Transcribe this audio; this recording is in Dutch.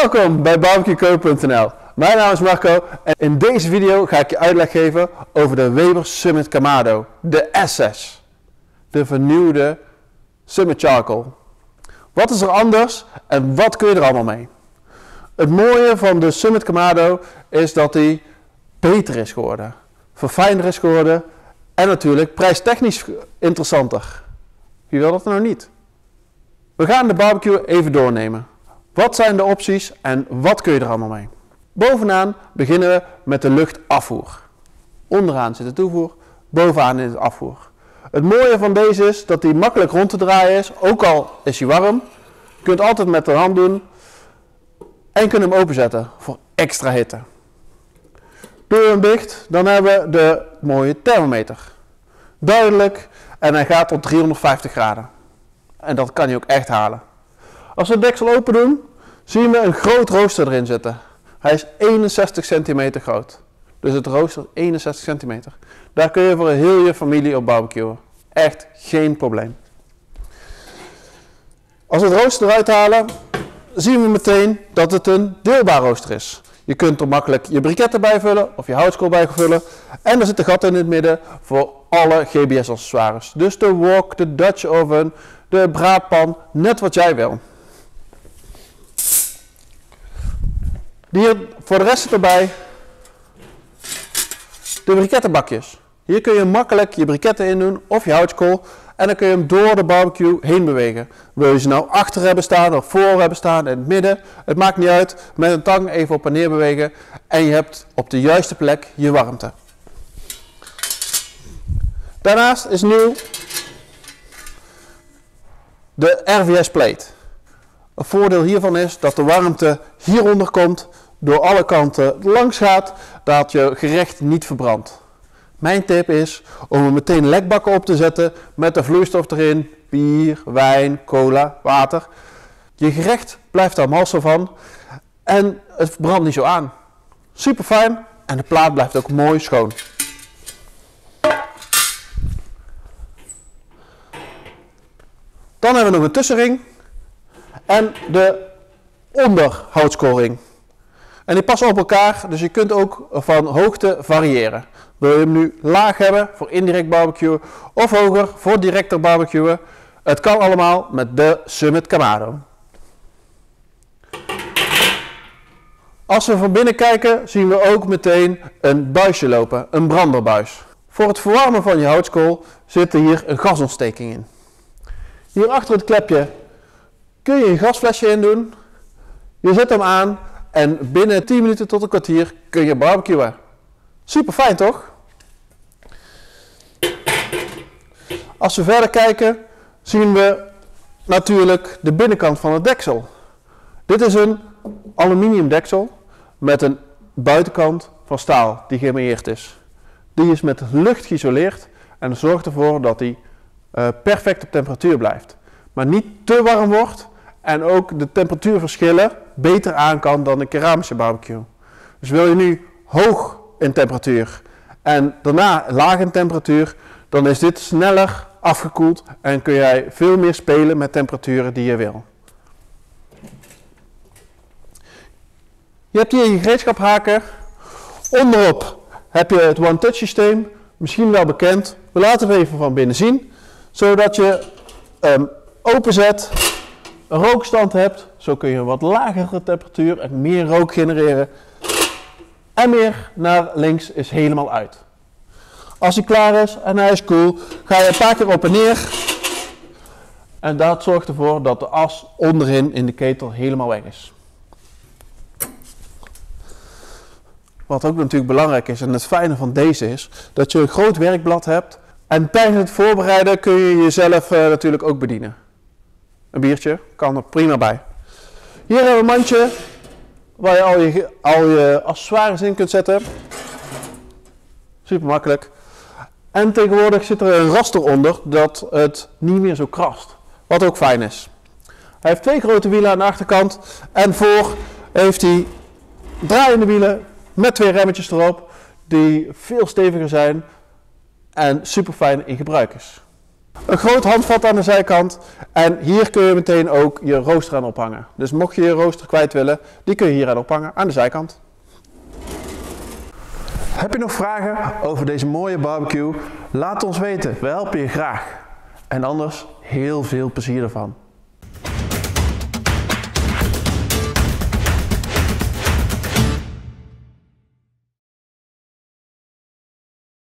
Welkom bij barbecueco.nl. Mijn naam is Marco en in deze video ga ik je uitleg geven over de Weber Summit Kamado, de SS. De vernieuwde Summit Charcoal. Wat is er anders en wat kun je er allemaal mee? Het mooie van de Summit Kamado is dat hij beter is geworden, verfijnder is geworden en natuurlijk prijstechnisch interessanter. Wie wil dat nou niet? We gaan de barbecue even doornemen. Wat zijn de opties en wat kun je er allemaal mee? Bovenaan beginnen we met de luchtafvoer. Onderaan zit de toevoer, bovenaan is de afvoer. Het mooie van deze is dat hij makkelijk rond te draaien is, ook al is hij warm. Je kunt het altijd met de hand doen en je kunt hem openzetten voor extra hitte. Doe je hem dicht, dan hebben we de mooie thermometer. Duidelijk en hij gaat tot 350 graden. En dat kan hij ook echt halen. Als we het deksel open doen, zien we een groot rooster erin zitten. Hij is 61 centimeter groot. Dus het rooster 61 centimeter. Daar kun je voor heel je familie op barbecuen. Echt geen probleem. Als we het rooster eruit halen, zien we meteen dat het een deelbaar rooster is. Je kunt er makkelijk je briketten bij vullen of je houtskool bij vullen. En er zit een gat in het midden voor alle GBS accessoires. Dus de wok, de Dutch oven, de braadpan, net wat jij wil. Hier voor de rest erbij de brikettenbakjes. Hier kun je makkelijk je briketten in doen of je houtskool. En dan kun je hem door de barbecue heen bewegen. Wil je ze nou achter hebben staan of voor hebben staan in het midden. Het maakt niet uit. Met een tang even op en neer bewegen. En je hebt op de juiste plek je warmte. Daarnaast is nieuw de RVS plate. Een voordeel hiervan is dat de warmte hieronder komt, door alle kanten langs gaat, dat je gerecht niet verbrandt. Mijn tip is om er meteen lekbakken op te zetten met de vloeistof erin, bier, wijn, cola, water. Je gerecht blijft daar massa van en het brandt niet zo aan. Super fijn en de plaat blijft ook mooi schoon. Dan hebben we nog een tussenring en de onderhoutscoring. En die passen op elkaar, dus je kunt ook van hoogte variëren. Wil je hem nu laag hebben voor indirect barbecue of hoger voor directer barbecuen? Het kan allemaal met de Summit Camaro. Als we van binnen kijken zien we ook meteen een buisje lopen, een branderbuis. Voor het verwarmen van je houtskool zit hier een gasontsteking in. Hier achter het klepje kun je een gasflesje in doen. Je zet hem aan en binnen 10 minuten tot een kwartier kun je barbecuen. Super fijn toch? Als we verder kijken zien we natuurlijk de binnenkant van het deksel. Dit is een aluminium deksel met een buitenkant van staal die geëmailleerd is. Die is met lucht geïsoleerd en zorgt ervoor dat hij uh, perfect op temperatuur blijft. Maar niet te warm wordt en ook de temperatuurverschillen beter aan kan dan een keramische barbecue. Dus wil je nu hoog in temperatuur en daarna laag in temperatuur, dan is dit sneller afgekoeld en kun jij veel meer spelen met temperaturen die je wil. Je hebt hier je gereedschaphaker. Onderop heb je het one-touch systeem, misschien wel bekend. We laten het even van binnen zien, zodat je um, openzet een rookstand hebt, zo kun je een wat lagere temperatuur en meer rook genereren. En meer naar links is helemaal uit. Als hij klaar is en hij is koel, ga je een paar keer op en neer. En dat zorgt ervoor dat de as onderin in de ketel helemaal weg is. Wat ook natuurlijk belangrijk is en het fijne van deze is, dat je een groot werkblad hebt. En tijdens het voorbereiden kun je jezelf uh, natuurlijk ook bedienen. Een biertje kan er prima bij. Hier hebben we een mandje waar je al je, al je accessoires in kunt zetten. Super makkelijk. En tegenwoordig zit er een raster onder dat het niet meer zo krast. Wat ook fijn is. Hij heeft twee grote wielen aan de achterkant. En voor heeft hij draaiende wielen met twee remmetjes erop. Die veel steviger zijn en super fijn in gebruik is. Een groot handvat aan de zijkant en hier kun je meteen ook je rooster aan ophangen. Dus mocht je je rooster kwijt willen, die kun je hier aan ophangen aan de zijkant. Heb je nog vragen over deze mooie barbecue? Laat ons weten, we helpen je graag. En anders heel veel plezier ervan.